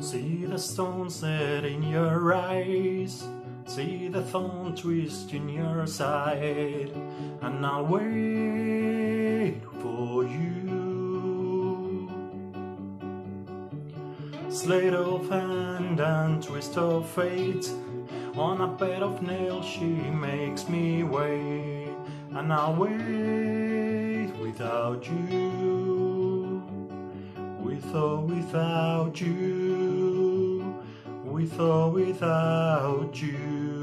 See the stone set in your eyes, see the thorn twist in your side, and I'll wait Sleight of hand and twist of fate, on a bed of nails she makes me wait, and I'll wait without you. With or without you, with or without you.